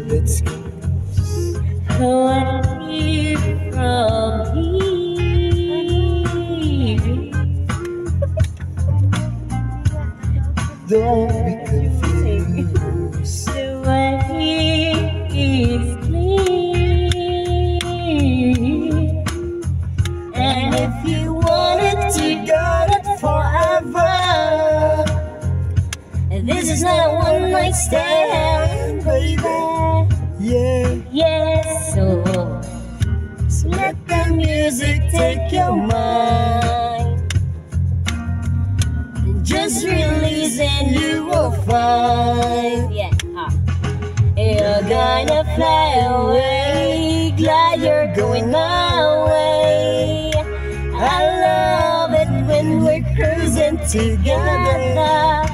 let's go. Away from. Don't be confused. The way is clear. And if you got it forever. This is not a one night stand, baby. Yeah, Yes, so, so let the music take your mind. And just release and you will find. Yeah. ah. You're gonna fly away. Glad you're going my way. I love it when we're cruising together.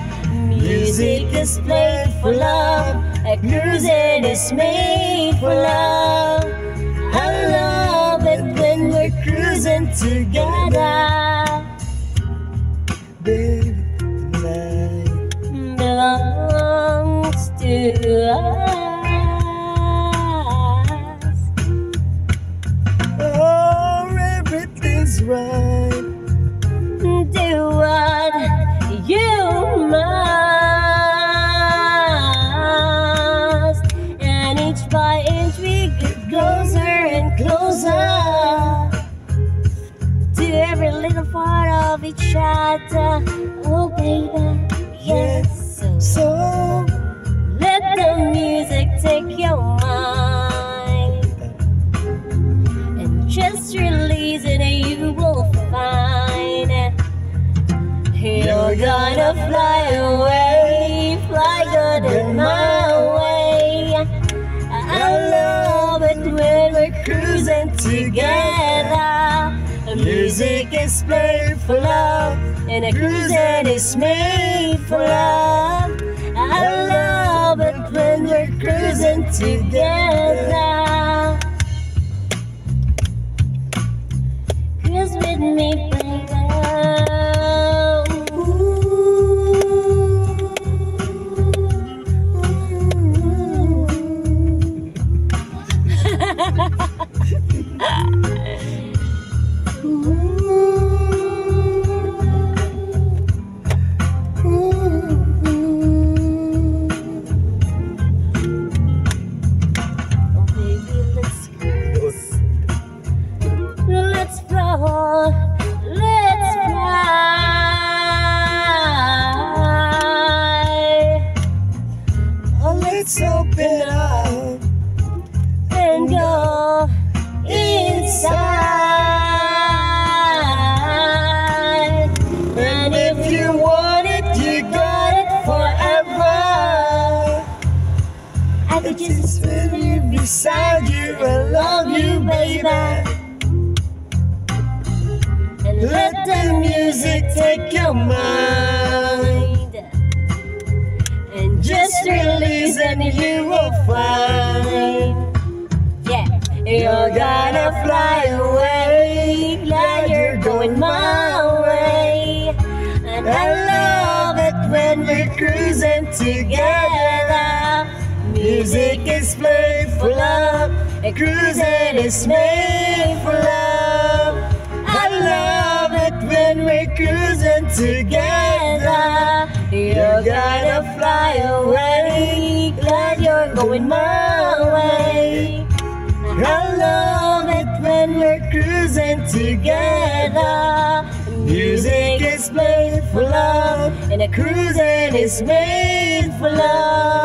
Music is played for love. A cruising is made for love. I love it when we're cruising together. baby, tonight. Belongs to us. Other. Oh, baby, yes. So So, let the music take your mind and just release it, and you will find you're gonna fly away, fly good my way. I love it when we're cruising together. Music is played for love, and a cruising is made for love. I love it when we're cruising together. Cruise with me, Oh, Just feel beside you. I love you, baby. And let the music take your mind. And just release and you will find. Yeah, you're gonna fly away. Yeah, you're going my way. And I love it when we're cruising together. Music is played for love, and cruising is made for love. I love it when we're cruising together. You're gonna fly away. Glad you're going my way. I love it when we're cruising together. Music is played for love, and a cruising is made for love.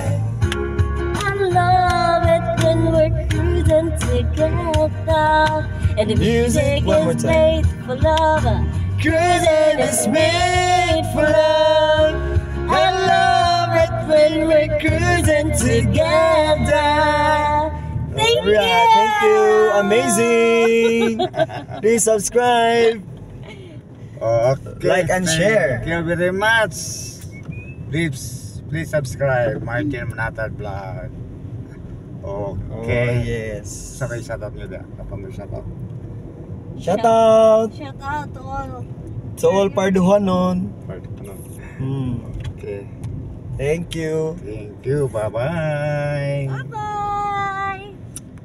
Baby. I love it when we're cruising together. And the music, Music, one more is time. made for love. Cruising is made for love. I love it when we're cruising together. Thank you. Thank you. Amazing. Please subscribe. Okay. Like and share. Thank you very much. Please, please subscribe Martin Manatag Vlog. Okay. Oh, yes. Sabay shoutout nyo dyan. Kapag shoutout. Shoutout! Shoutout to all. To all Parduhanon. Parduhanon. Hmm. Okay. Thank you. Thank you. Bye-bye. Bye-bye.